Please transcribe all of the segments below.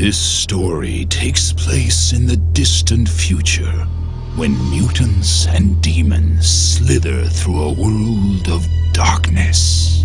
This story takes place in the distant future when mutants and demons slither through a world of darkness.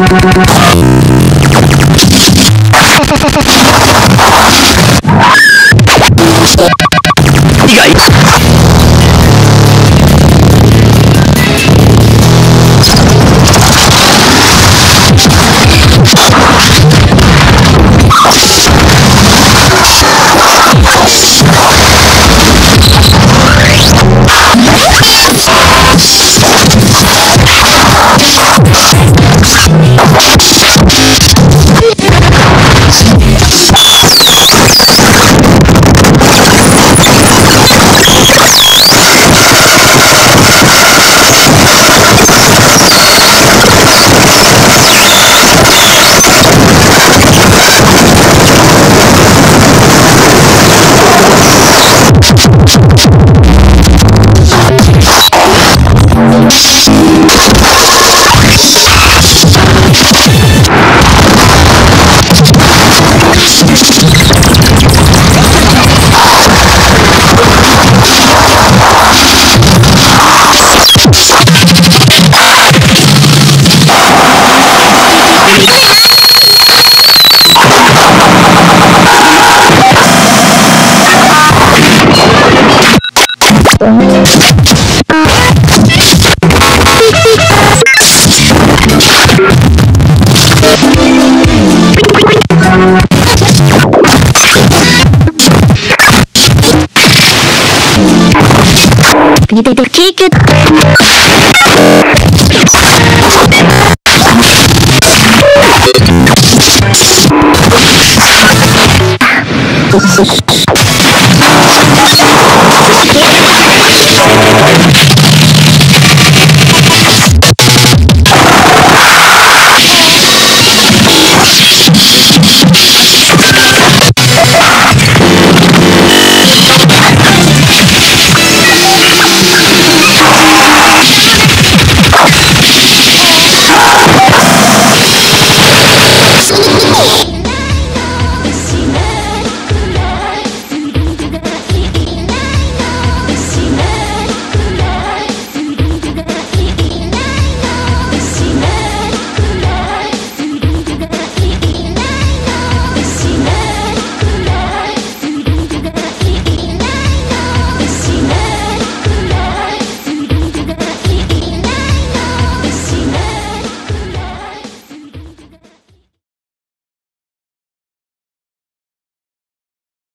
以外你得得 kick it。